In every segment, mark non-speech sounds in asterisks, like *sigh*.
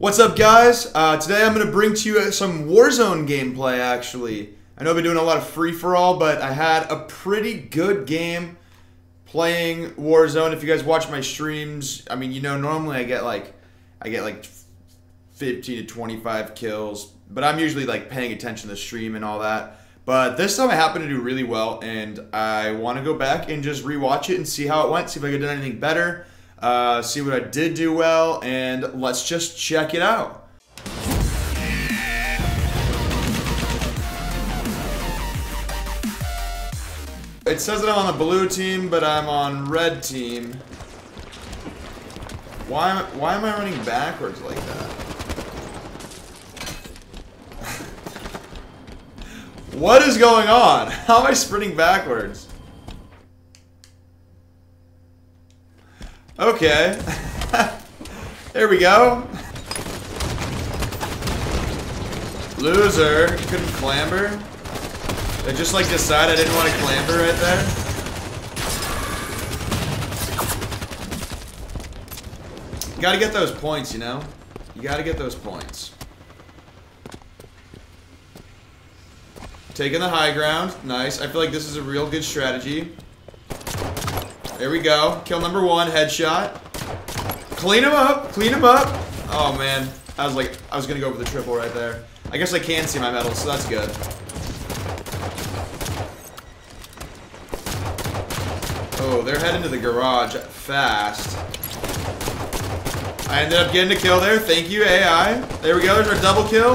What's up, guys? Uh, today I'm going to bring to you some Warzone gameplay, actually. I know I've been doing a lot of free-for-all, but I had a pretty good game playing Warzone. If you guys watch my streams, I mean, you know, normally I get like, I get like 15 to 25 kills, but I'm usually like paying attention to the stream and all that. But this time I happened to do really well, and I want to go back and just rewatch it and see how it went, see if I could do anything better uh, see what I did do well, and let's just check it out. It says that I'm on the blue team, but I'm on red team. Why, why am I running backwards like that? *laughs* what is going on? *laughs* How am I sprinting backwards? Okay. *laughs* there we go. Loser. Couldn't clamber. I just like decide I didn't want to clamber right there. You gotta get those points, you know? You gotta get those points. Taking the high ground. Nice. I feel like this is a real good strategy. There we go. Kill number one, headshot. Clean him up, clean him up. Oh man, I was like, I was gonna go for the triple right there. I guess I can see my medals, so that's good. Oh, they're heading to the garage fast. I ended up getting a kill there. Thank you, AI. There we go. There's our double kill.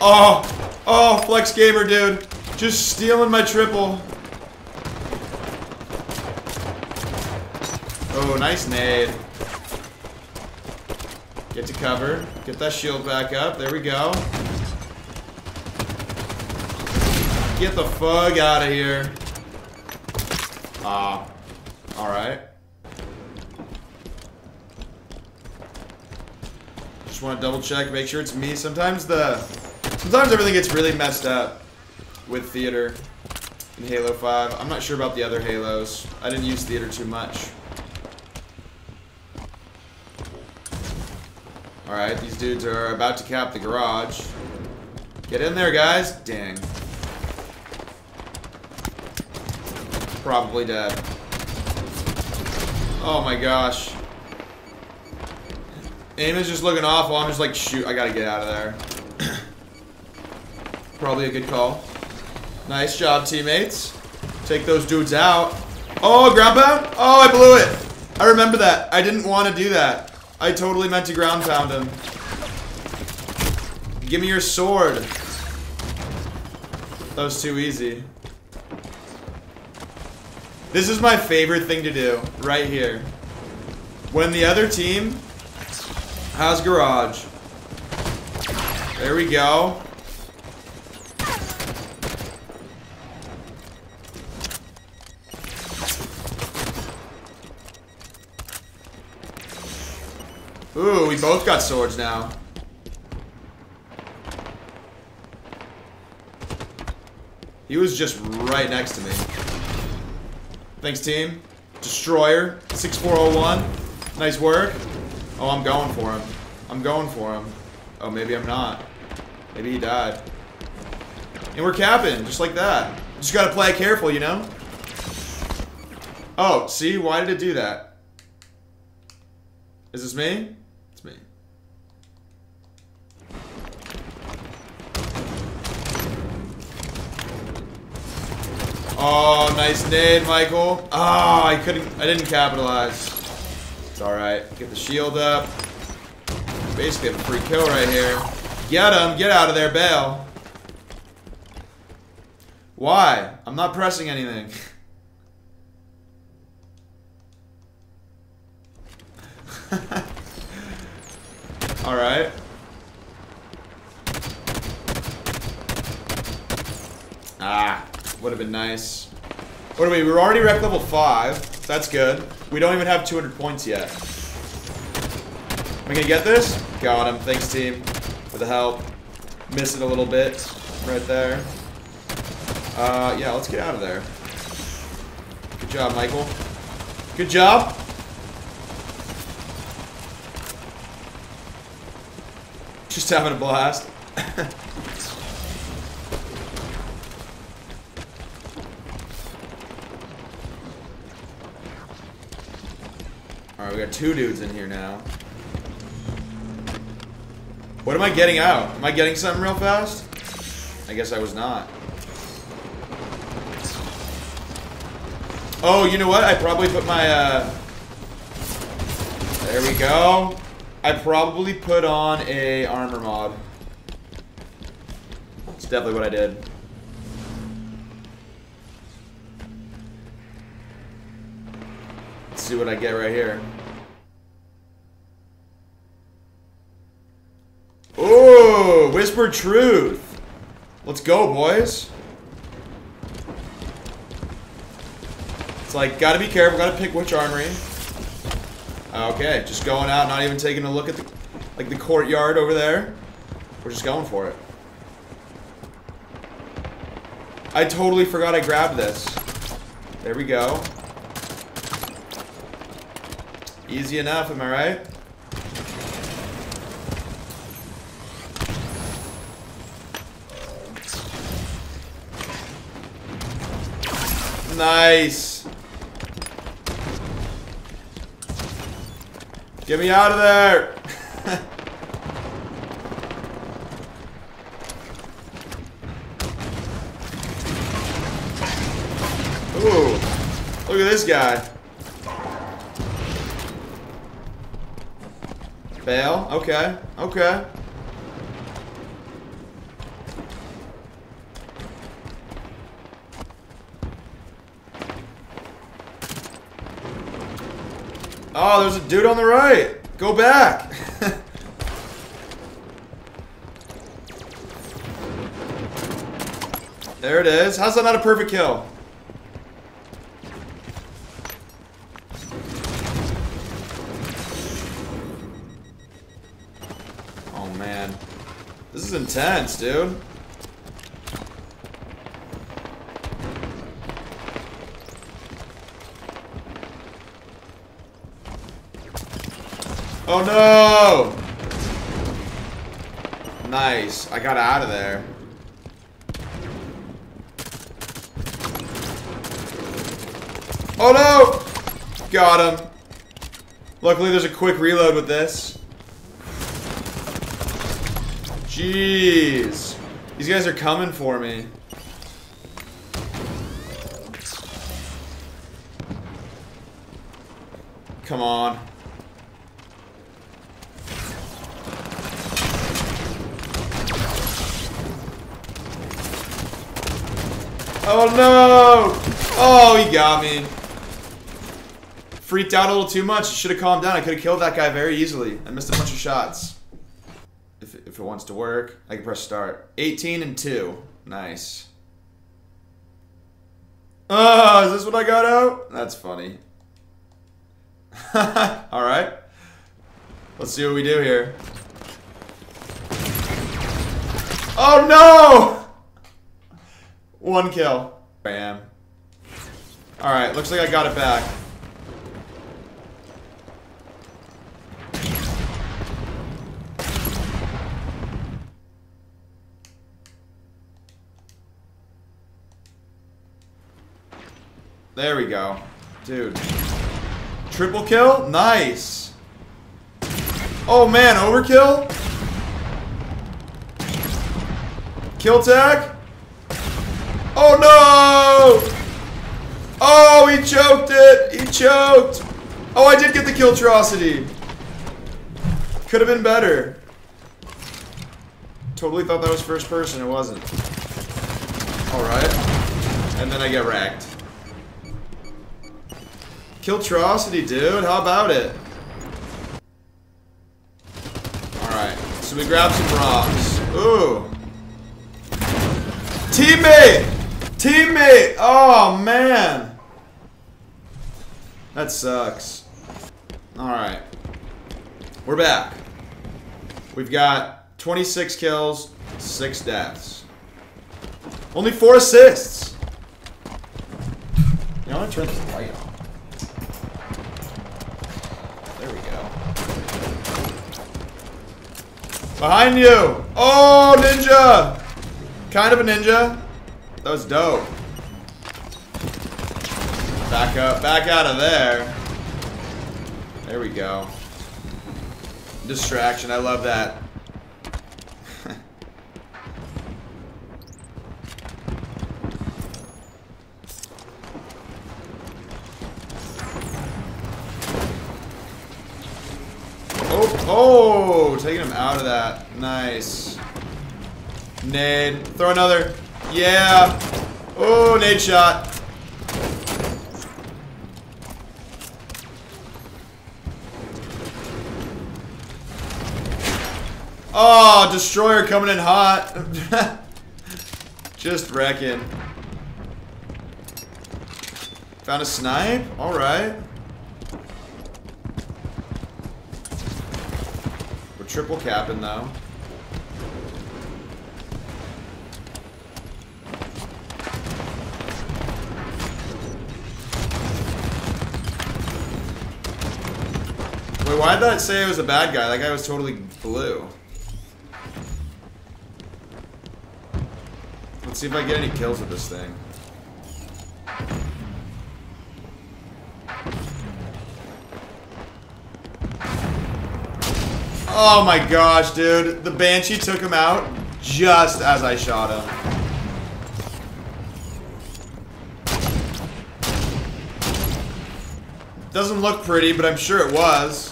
Oh, oh, Flex Gamer, dude. Just stealing my triple. Oh, nice nade. Get to cover. Get that shield back up. There we go. Get the fuck out of here. Ah. Alright. Just want to double check, make sure it's me. Sometimes the... Sometimes everything gets really messed up with Theater in Halo 5. I'm not sure about the other Halos. I didn't use Theater too much. Alright, these dudes are about to cap the garage. Get in there, guys. Dang. Probably dead. Oh my gosh. Aim is just looking awful. I'm just like, shoot, I gotta get out of there. *clears throat* Probably a good call. Nice job, teammates. Take those dudes out. Oh, ground pound? Oh, I blew it. I remember that. I didn't want to do that. I totally meant to ground pound him. Give me your sword. That was too easy. This is my favorite thing to do, right here. When the other team has garage. There we go. Ooh, we both got swords now. He was just right next to me. Thanks, team. Destroyer, 6401. Nice work. Oh, I'm going for him. I'm going for him. Oh, maybe I'm not. Maybe he died. And we're capping, just like that. Just gotta play careful, you know? Oh, see? Why did it do that? Is this me? me. Oh, nice nade, Michael. Oh, I couldn't, I didn't capitalize. It's alright. Get the shield up. Basically a free kill right here. Get him, get out of there, bail. Why? I'm not pressing anything. *laughs* Alright. Ah, would have been nice. What are we? We're already REQ level 5. That's good. We don't even have 200 points yet. Am I gonna get this? Got him. Thanks, team, for the help. Missing a little bit right there. Uh, yeah, let's get out of there. Good job, Michael. Good job. Just having a blast. *laughs* Alright, we got two dudes in here now. What am I getting out? Am I getting something real fast? I guess I was not. Oh, you know what? I probably put my, uh... There we go. I probably put on a armor mod. It's definitely what I did. Let's see what I get right here. Ooh, Whispered Truth. Let's go, boys. It's like, gotta be careful, gotta pick which armory. Okay, just going out, not even taking a look at the, like the courtyard over there. We're just going for it. I totally forgot I grabbed this. There we go. Easy enough, am I right? Nice. Get me out of there. *laughs* Ooh. Look at this guy. Fail? Okay. Okay. Oh, there's a dude on the right. Go back. *laughs* there it is. How's that not a perfect kill? Oh, man. This is intense, dude. Oh no! Nice. I got out of there. Oh no! Got him. Luckily there's a quick reload with this. Jeez. These guys are coming for me. Come on. Oh no! Oh, he got me. Freaked out a little too much. Should have calmed down. I could have killed that guy very easily. I missed a bunch of shots. If, if it wants to work, I can press start. 18 and 2. Nice. Oh, is this what I got out? That's funny. *laughs* Alright. Let's see what we do here. Oh no! One kill. Bam. Alright, looks like I got it back. There we go. Dude. Triple kill? Nice. Oh man, overkill? Kill tag? Oh no! Oh, he choked it! He choked! Oh, I did get the Killtrocity! Could have been better. Totally thought that was first person, it wasn't. Alright. And then I get wrecked. Killtrocity, dude. How about it? Alright. So we grab some rocks. Ooh. Teammate! Teammate! Oh, man. That sucks. Alright. We're back. We've got 26 kills, 6 deaths. Only 4 assists! You know, I want to turn this light on. There we go. Behind you! Oh, ninja! Kind of a ninja. That was dope. Back up, back out of there. There we go. Distraction, I love that. *laughs* oh, oh, taking him out of that. Nice. Nade. Throw another. Yeah. Oh, nade shot. Oh, destroyer coming in hot. *laughs* Just wrecking. Found a snipe? Alright. We're triple capping though. Wait, why did that say I was a bad guy? That guy was totally blue. Let's see if I get any kills with this thing. Oh my gosh, dude. The Banshee took him out just as I shot him. Doesn't look pretty, but I'm sure it was.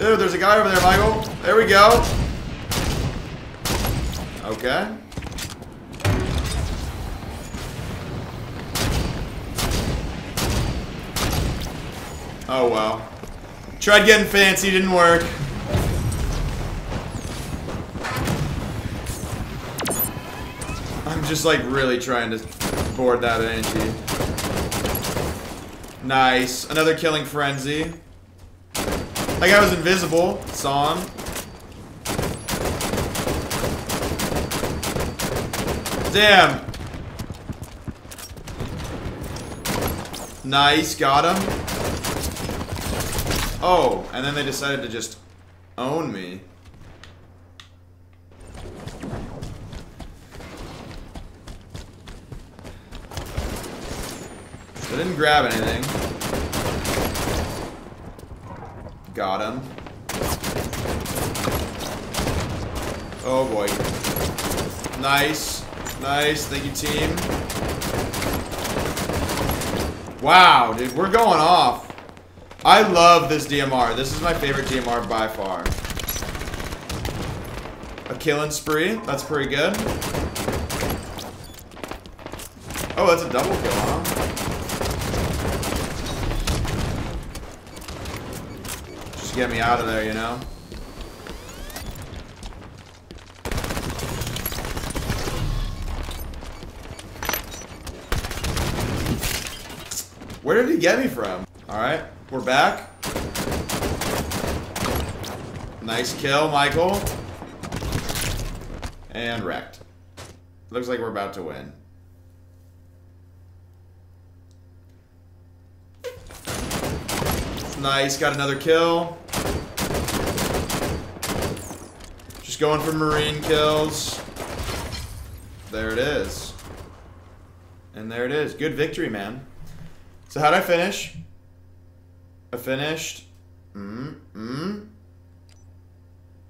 Dude, there's a guy over there, Michael. There we go. Okay. Oh, well. Tried getting fancy, didn't work. I'm just like really trying to board that energy. Nice. Another killing frenzy. That guy was invisible. Saw him. Damn. Nice. Got him. Oh, and then they decided to just own me. I didn't grab anything. Got him. Oh boy. Nice. Nice. Thank you, team. Wow, dude. We're going off. I love this DMR. This is my favorite DMR by far. A killing spree. That's pretty good. Oh, that's a double kill, huh? Get me out of there, you know? Where did he get me from? Alright, we're back. Nice kill, Michael. And wrecked. Looks like we're about to win. Nice, got another kill. Just going for marine kills. There it is. And there it is. Good victory, man. So how'd I finish? I finished. Mm, mm.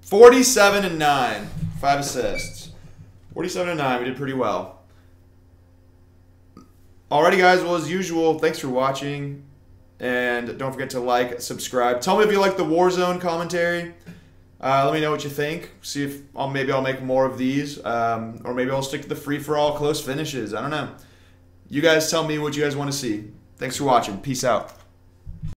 47 and 9. Five assists. 47 and 9. We did pretty well. Alrighty, guys. Well, as usual, thanks for watching. And don't forget to like, subscribe. Tell me if you like the Warzone commentary. Uh, let me know what you think. See if I'll, maybe I'll make more of these. Um, or maybe I'll stick to the free-for-all close finishes. I don't know. You guys tell me what you guys want to see. Thanks for watching. Peace out.